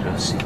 decirlo así.